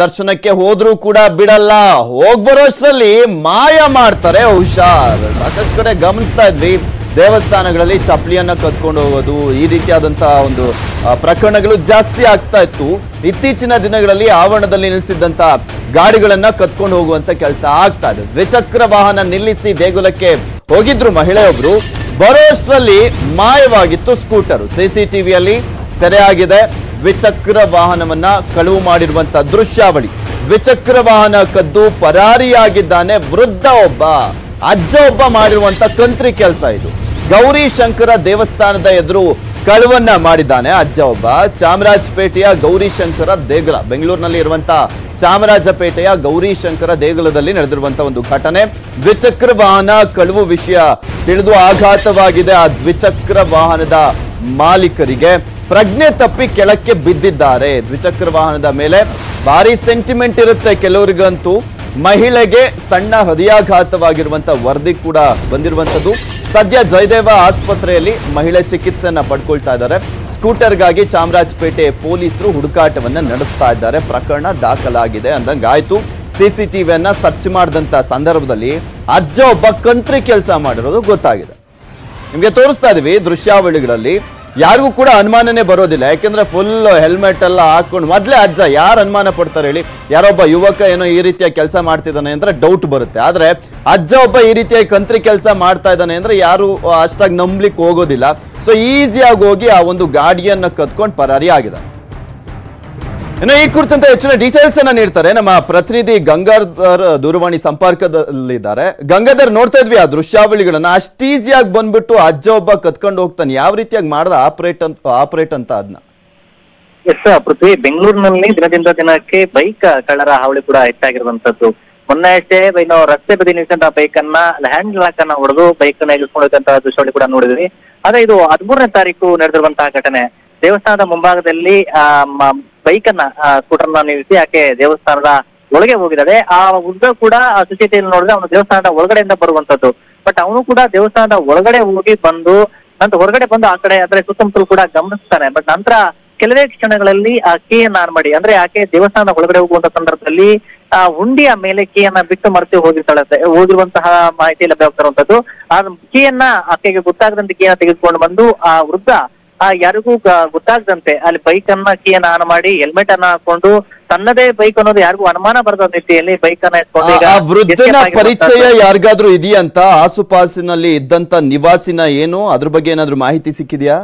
ದರ್ಶನಕ್ಕೆ ಹೋದ್ರೂ ಕೂಡ ಬಿಡಲ್ಲ. ಹೋಗ್ ಬರೋಷ್ಟರಲ್ಲಿ ಮಾಯ ಮಾಡ್ತಾರೆ ಹುಷಾರ್. ಸಾಕಷ್ಟು ಕಡೆ ಗಮನಿಸ್ತಾ ಇದ್ವಿ. ದೇವಸ್ಥಾನಗಳಲ್ಲಿ ಚಪ್ಪಲಿಯನ್ನ ಕತ್ಕೊಂಡು ಹೋಗೋದು, ಈ ರೀತಿಯಾದಂತಹ ಒಂದು ಪ್ರಕರಣಗಳು ಜಾಸ್ತಿ ಆಗ್ತಾ ಇತ್ತು. ಇತ್ತೀಚಿನ ದಿನಗಳಲ್ಲಿ ಆವರಣದಲ್ಲಿ ನಿಲ್ಲಿಸಿದ್ದಂತ ಗಾಡಿಗಳನ್ನ ಕತ್ಕೊಂಡು ಹೋಗುವಂತ ಕೆಲಸ ಆಗ್ತಾ ಇದೆ. ದ್ವಿಚಕ್ರ ವಾಹನ ನಿಲ್ಲಿಸಿ ದೇಗುಲಕ್ಕೆ ಹೋಗಿದ್ರು ಮಹಿಳೆಯೊಬ್ರು. ಬರೋಷ್ಟರಲ್ಲಿ ಮಾಯವಾಗಿತ್ತು ಸ್ಕೂಟರ್. ಸಿಸಿಟಿವಿಯಲ್ಲಿ ಸೆರೆಯಾಗಿದೆ. ದ್ವಿಚಕ್ರ ವಾಹನವನ್ನ ಕಳುವು ಮಾಡಿರುವಂತ ದೃಶ್ಯಾವಳಿ. ದ್ವಿಚಕ್ರ ವಾಹನ ಕದ್ದು ಪರಾರಿಯಾಗಿದ್ದಾನೆ ವೃದ್ಧ ಒಬ್ಬ. ಅಜ್ಜ ಒಬ್ಬ ಮಾಡಿರುವಂತ ಕಂತ್ರಿ ಕೆಲಸ ಇದು. ಗೌರಿ ಶಂಕರ ದೇವಸ್ಥಾನದ ಎದುರು ಕಳುವನ್ನ ಮಾಡಿದ್ದಾನೆ ಅಜ್ಜ ಒಬ್ಬ. ಚಾಮರಾಜಪೇಟೆಯ ಗೌರಿ ಶಂಕರ ದೇಗುಲ. ಬೆಂಗಳೂರಿನಲ್ಲಿ ಇರುವಂತ ಚಾಮರಾಜಪೇಟೆಯ ಗೌರಿ ಶಂಕರ ದೇಗುಲದಲ್ಲಿ ನಡೆದಿರುವಂತ ಒಂದು ಘಟನೆ. ದ್ವಿಚಕ್ರ ವಾಹನ ಕಳುವು ವಿಷಯ ತಿಳಿದು ಆಘಾತವಾಗಿದೆ ಆ ದ್ವಿಚಕ್ರ ವಾಹನದ ಮಾಲೀಕರಿಗೆ. ಪ್ರಜ್ಞೆ ತಪ್ಪಿ ಕೆಳಕ್ಕೆ ಬಿದ್ದಿದ್ದಾರೆ. ದ್ವಿಚಕ್ರ ವಾಹನದ ಮೇಲೆ ಭಾರಿ ಸೆಂಟಿಮೆಂಟ್ ಇರುತ್ತೆ ಕೆಲವರಿಗಂತೂ. ಮಹಿಳೆಗೆ ಸಣ್ಣ ಹೃದಯಾಘಾತವಾಗಿರುವಂತ ವರದಿ ಕೂಡ ಬಂದಿರುವಂತದ್ದು ಸದ್ಯ ಜಯದೇವ ಆಸ್ಪತ್ರೆಯಲ್ಲಿ ಮಹಿಳೆ ಚಿಕಿತ್ಸೆಯನ್ನ ಪಡ್ಕೊಳ್ತಾ ಇದ್ದಾರೆ. ಸ್ಕೂಟರ್ಗಾಗಿ ಚಾಮರಾಜಪೇಟೆ ಪೊಲೀಸರು ಹುಡುಕಾಟವನ್ನ ನಡೆಸ್ತಾ ಇದ್ದಾರೆ. ಪ್ರಕರಣ ದಾಖಲಾಗಿದೆ ಅಂದಂಗಾಯ್ತು. ಸಿಸಿಟಿವಿಯನ್ನ ಸರ್ಚ್ ಮಾಡಿದಂತ ಸಂದರ್ಭದಲ್ಲಿ ಅಜ್ಜ ಒಬ್ಬ ಕಂತ್ರಿ ಕೆಲಸ ಮಾಡಿರೋದು ಗೊತ್ತಾಗಿದೆ. ನಿಮ್ಗೆ ತೋರಿಸ್ತಾ ಇದೀವಿ ದೃಶ್ಯಾವಳಿಗಳಲ್ಲಿ. ಯಾರಿಗೂ ಕೂಡ ಅನುಮಾನನೇ ಬರೋದಿಲ್ಲ. ಯಾಕೆಂದ್ರೆ ಫುಲ್ ಹೆಲ್ಮೆಟ್ ಎಲ್ಲ ಹಾಕೊಂಡು ಮೊದಲೇ ಅಜ್ಜ ಯಾರು ಅನುಮಾನ ಪಡ್ತಾರೆ ಹೇಳಿ? ಯಾರೊಬ್ಬ ಯುವಕ ಏನೋ ಈ ರೀತಿಯ ಕೆಲಸ ಮಾಡ್ತಿದ್ದಾನೆ ಅಂದ್ರೆ ಡೌಟ್ ಬರುತ್ತೆ. ಆದ್ರೆ ಅಜ್ಜ ಒಬ್ಬ ಈ ರೀತಿಯ ಕಂತ್ರಿ ಕೆಲಸ ಮಾಡ್ತಾ ಇದ್ದಾನೆ ಅಂದ್ರೆ ಯಾರು ಅಷ್ಟಾಗಿ ನಂಬ್ಲಿಕ್ಕೆ ಹೋಗೋದಿಲ್ಲ. ಸೊ ಈಸಿಯಾಗಿ ಹೋಗಿ ಆ ಒಂದು ಗಾಡಿಯನ್ನು ಕತ್ಕೊಂಡು ಪರಾರಿ ಆಗಿದ್ದಾನೆ. ಇನ್ನು ಈ ಕುರಿತಂತೆ ಹೆಚ್ಚಿನ ಡೀಟೇಲ್ಸ್ ಅನ್ನ ನೀಡ್ತಾರೆ. ನಮ್ಮ ಪ್ರತಿನಿಧಿ ಗಂಗಾಧರ್ ದೂರವಾಣಿ ಸಂಪರ್ಕದಲ್ಲಿದ್ದಾರೆ. ಗಂಗಾಧರ್ ನೋಡ್ತಾ ಇದ್ವಿ, ಆ ದೃಶ್ಯಾವಳಿಗಳನ್ನ. ಅಷ್ಟು ಈಸಿಯಾಗಿ ಬಂದ್ಬಿಟ್ಟು ಅಜ್ಜ ಒಬ್ಬ ಕತ್ಕೊಂಡು ಹೋಗ್ತಾನೆ. ಯಾವ ರೀತಿಯಾಗಿ ಮಾಡ್ದ ಆಪರೇಟ್ ಅಂತ ಆಪರೇಟ್ ಅಂತ ಅದನ್ನ ಎಸ್ ಪೃಥ್ವಿ ಬೆಂಗಳೂರಿನಲ್ಲಿ ದಿನದಿಂದ ದಿನಕ್ಕೆ ಬೈಕ್, ಕಳ್ಳರ ಹಾವಳಿ ಕೂಡ ಹೆಚ್ಚಾಗಿರುವಂತದ್ದು ಮೊನ್ನೆ ಅಷ್ಟೇ ಇನ್ನು ರಸ್ತೆ ಬದಿ ನಿಂತ ಬೈಕ್ ಅನ್ನ ಹ್ಯಾಂಡ್ ಲಾಕ್ ಅನ್ನ ಹೊಡೆದು ಬೈಕ್ ಅನ್ನ ಇಳಿಸ್ಕೊಂಡಂತ ದೃಶ್ಯಾವಳಿ ಕೂಡ ನೋಡಿದ್ವಿ. ಆದ್ರೆ ಇದು ಹದಿಮೂರನೇ ತಾರೀಕು ನಡೆದಿರುವಂತಹ ಘಟನೆ. ದೇವಸ್ಥಾನದ ಮುಂಭಾಗದಲ್ಲಿ, ಆ ಬೈಕ್ ಅನ್ನ ಸ್ಕೂಟರ್ನ ನಿಲ್ಲಿಸಿ ಆಕೆ ದೇವಸ್ಥಾನದ ಒಳಗೆ ಹೋಗಿದ್ದಾಳೆ. ಆ ಉದ್ದ ಕೂಡ ಸುಚಿತೆಯಲ್ಲಿ ನೋಡಿದ್ರೆ ಅವನು ದೇವಸ್ಥಾನದ ಒಳಗಡೆಯಿಂದ ಬರುವಂತದ್ದು ಬಟ್ ಅವನು ಕೂಡ ದೇವಸ್ಥಾನದ ಒಳಗಡೆ ಹೋಗಿ ಬಂದು, ನಂತರ ಹೊರಗಡೆ ಬಂದು ಆ ಕಡೆ, ಅಂದ್ರೆ ಸುತ್ತಮುತ್ತಲು ಕೂಡ ಗಮನಿಸ್ತಾನೆ. ಬಟ್ ನಂತರ ಕೆಲವೇ ಕ್ಷಣಗಳಲ್ಲಿ ಆ ಕೀಯನ್ನ ಆನ್ ಮಾಡಿ, ಅಂದ್ರೆ ಆಕೆ ದೇವಸ್ಥಾನದ ಒಳಗಡೆ ಹೋಗುವಂತ ಸಂದರ್ಭದಲ್ಲಿ, ಆ ಹುಂಡಿಯ ಮೇಲೆ ಕೀಯನ್ನ ಬಿಟ್ಟು ಮರೆತು ಹೋಗಿರ್ತಾಳೆ ಹೋಗಿರುವಂತಹ ಮಾಹಿತಿ ಲಭ್ಯವಾಗ್ತಿರುವಂತದ್ದು ಆ ಕೀಯನ್ನ ಆಕೆಗೆ ಗೊತ್ತಾಗದಂತೆ ಕೀಯನ್ನ ತೆಗೆದುಕೊಂಡು ಬಂದು, ಆ ವೃದ್ಧ ಆ ಯಾರಿಗೂ ಗೊತ್ತಾಗದಂತೆ. ಅಲ್ಲಿ ಬೈಕ್ ಅನ್ನ ಕೀಯನ್ನ ಆನ್ ಮಾಡಿ ಹೆಲ್ಮೆಟ್ ಅನ್ನ ಹಾಕೊಂಡು ತನ್ನದೇ ಬೈಕ್ ಅನ್ನೋದು ಯಾರಿಗೂ ಅನುಮಾನ ಬರದ ರೀತಿಯಲ್ಲಿ ಬೈಕ್ ಅನ್ನ ಇಟ್ಕೊಂಡು. ಪರಿಚಯ ಯಾರಿಗಾದ್ರೂ ಇದೆಯಂತ? ಆಸುಪಾಸಿನಲ್ಲಿ ಇದ್ದಂತ ನಿವಾಸಿನ ಏನು? ಅದ್ರ ಬಗ್ಗೆ ಏನಾದ್ರೂ ಮಾಹಿತಿ ಸಿಕ್ಕಿದ್ಯಾ?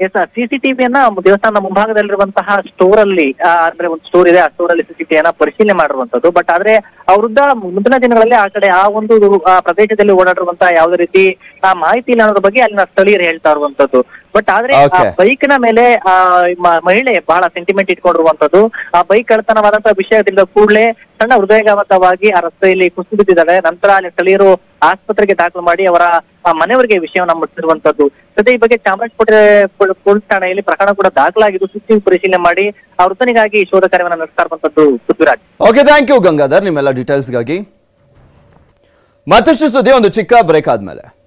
ಎಸ್ ಸಿಸಿಟಿವಿಯನ್ನ ದೇವಸ್ಥಾನದ ಮುಂಭಾಗದಲ್ಲಿರುವಂತಹ ಸ್ಟೋರ್ ಅಲ್ಲಿ ಅಂದ್ರೆ ಒಂದು ಸ್ಟೋರ್ ಇದೆ ಆ ಸ್ಟೋರ್ ಅಲ್ಲಿ ಸಿಸಿಟಿವಿಯನ್ನ ಪರಿಶೀಲನೆ ಮಾಡಿರುವಂತದ್ದು ಬಟ್ ಆದ್ರೆ ಅವರುದ್ದ ಮುಂದಿನ ದಿನಗಳಲ್ಲಿ ಆ ಕಡೆ ಆ ಒಂದು ಆ ಪ್ರದೇಶದಲ್ಲಿ ಓಡಾಡಿರುವಂತಹ ಯಾವುದೇ ರೀತಿ ಆ ಮಾಹಿತಿ ಇಲ್ಲ ಅನ್ನೋದ್ರ ಬಗ್ಗೆ ಅಲ್ಲಿನ ಸ್ಥಳೀಯರು ಹೇಳ್ತಾ ಇರುವಂತದ್ದು ಬಟ್ ಆದ್ರೆ ಆ. ಬೈಕ್ನ ಮೇಲೆ ಆ ಮಹಿಳೆ ಬಹಳ ಸೆಂಟಿಮೆಂಟ್ ಇಟ್ಕೊಂಡಿರುವಂತದ್ದು ಆ ಬೈಕ್ ಕಳ್ಳತನವಾದಂತಹ ವಿಷಯ ತಿಳಿದ ಕೂಡಲೇ ಸಣ್ಣ ಹೃದಯಘಾತವಾಗಿ ಆ ರಸ್ತೆಯಲ್ಲಿ ಕುಸಿದು ಬಿದ್ದಿದ್ದಾಳೆ. ನಂತರ ಅಲ್ಲಿ ಸ್ಥಳೀಯರು ಆಸ್ಪತ್ರೆಗೆ ದಾಖಲು ಮಾಡಿ ಅವರ ಮನೆಯವರಿಗೆ ವಿಷಯವನ್ನ ಮುಟ್ಟಿರುವಂತದ್ದು. ಸದ್ಯ ಈ ಬಗ್ಗೆ ಚಾಮರಾಜಪೇಟೆ ಪೊಲ್- ಪೊಲೀಸ್ ಠಾಣೆಯಲ್ಲಿ ಪ್ರಕರಣ ಕೂಡ ದಾಖಲಾಗಿದ್ದು ಸುದ್ದಿ ಪರಿಶೀಲನೆ ಮಾಡಿ ಆ ವೃತ್ತನಿಗಾಗಿ ಶೋಧ ಕಾರ್ಯವನ್ನು ನಡೆಸ್ತಾ ಇರುವಂತದ್ದು Prithviraj. Okay thank you Gangadhar. ನಿಮ್ಮೆಲ್ಲ ಡೀಟೇಲ್ಸ್ಗಾಗಿ ಮತ್ತಷ್ಟು ಸುದ್ದಿ ಒಂದು ಚಿಕ್ಕ ಬ್ರೇಕ್ ಆದ್ಮೇಲೆ.